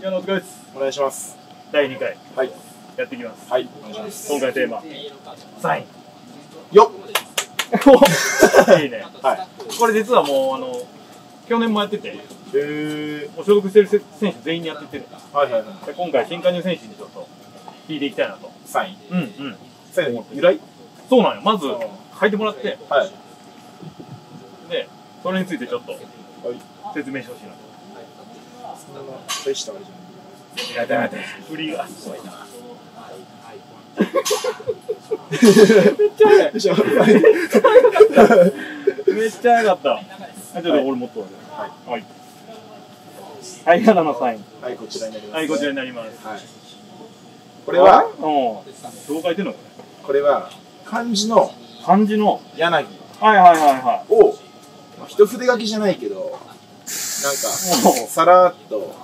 いや、お疲れです。お願いします。第2回、はい。やっていきます。はい。お願いします。今回のテーマ、サイン。よ いいね。はい。これ実はもう、あの、去年もやってて、えもう所属してる選手全員にやってて、ー、はいはいはい。で今回、新加入選手にちょっと聞いていきたいなと。サイン。うんうん。サインの由来そうなんよ。まず、書いてもらって、はい。で、それについてちょっとはい。説明してほしいなと。大した。あれじい。や、だめだ振りが。すごい。な。ゃん。でしょめっちゃ早かった。あちょっと俺もっとはい。はい。はい、花のサイン。はい、こちらになります。はい、こちらになります。はい。これは、うん。どう書い。てんのここれは、漢字のれ。漢字の。柳はい。はい。はい。はを、まあ一筆書きじゃない。けど、なんか、さらっと、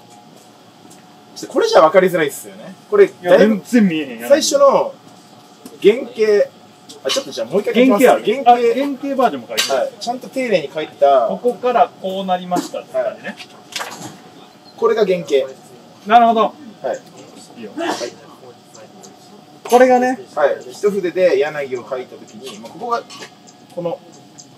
これじゃ分かりづらいっすよね。これ、全然見えへんや最初の原型、あ、ちょっとじゃあもう一回書きます原型ある原型、あ原型バージョンも書いてる。はい、ちゃんと丁寧に書いた、ここからこうなりましたって感じね。これが原型。なるほど。はい。いいよ。これがね。はい。一筆で柳を書いたときに、まあ、ここが、この、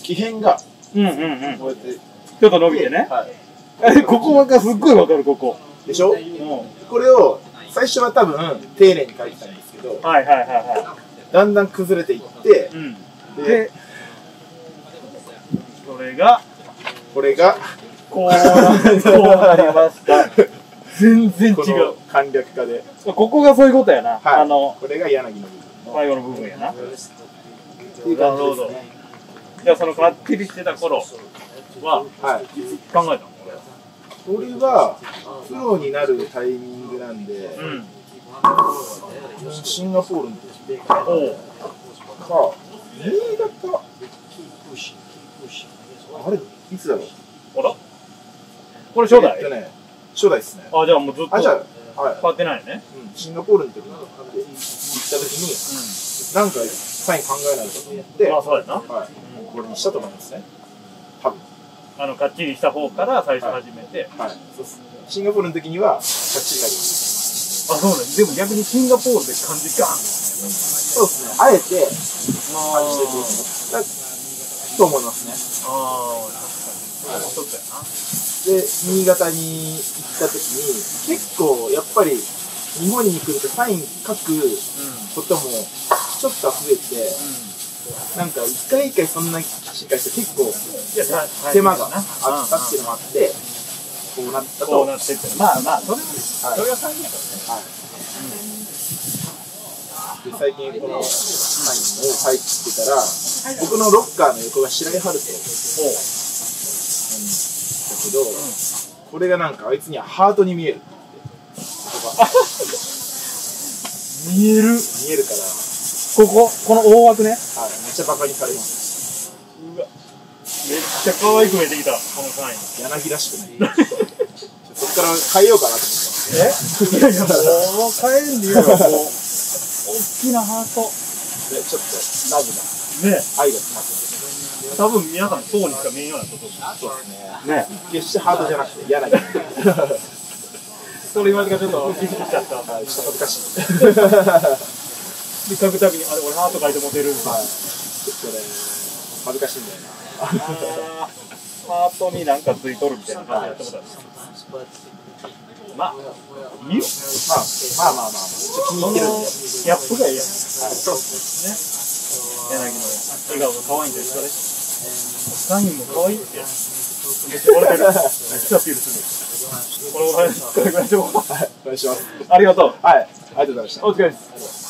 木片が、うんうんうん。こうやって、ちょっと伸びてね。はい。え、ここがすっごいわかる、ここ。でしょ？うん。これを、最初は多分、丁寧に書いてたんですけど、はいはいはいはだんだん崩れていってい。、うん。でで、それが、これが、こうな、こうなりました。全然違こうの。簡略化で、ここがそういうことやな。はい。あの、これが柳の部分の、最後の部分やな。っていう感じゃあそのかっちりしてた頃は、はい。考えたの？ここれは、プロになるタイミングなんで、れ。うん。シンガポールの時おう。か、新潟、あれ、いつだろう？あら？これ初代？えっとね、初代ですね。あ、じゃあもうずっとあ、じゃ変あ、はい。わってないよね。うんシンガポールの時に行った時に、なんかサイン考えないとと思って、うん。あ、はそうやな。い、これにしたと思いますね。あの、かっちりした方から最初始めて。はい。そうっす。シンガポールの時には、かっちり書いてます。あ、そうだね。でも逆にシンガポールで漢字ガンそうですね。あえて、感じでこう思ったと思いますね。ああ、確かに。それも一つやな。で、新潟に行った時に、結構やっぱり日本に来るとサイン書くこともちょっと増えて、なんか一回一回そんなしっかりして結構手間がなあったっていうのもあって、こうなったと。まあまあ、それ、はいそれがサインだからね。で最近このサインを書いてたら、僕のロッカーの横が白井春人なんだけど、これがなんかあいつにはハートに見えるって言って、ここが見える。見えるから、ここ、この大枠ね。はい、めっちゃバカにされます。うわ。めっちゃ可愛く見えてきた、このサイン。柳らしくない。そこから変えようかなと思っ。え？いやいや、もう、帰んでいいよ、もう。大きなハート。で、ちょっとラブなね愛が詰まってて。多分皆さんそうにしか見えんようなことそうですね。ね決してハートじゃなくて柳。はい、それ言われたからちょっとビクビクしちゃった。ちょっと恥ずかしい。で、書くたびに、あれ、俺ハート書いてモテる。はい。ちょっとね、恥ずかしいんだよな。あートになんかついとるみたいな感じやったまあ、いいよ。まあ、まあまあまあまあ、ちょっと気に入ってるんで。はい、ギャップがいいやん。そうですね。柳の笑顔が可愛いんですかね。サインも可愛いって。めっちゃ笑ってる。めっちゃアピールする。これ、これぐらいでも。はい、お願いします。ありがとう。はい、ありがとうございました。お疲れです。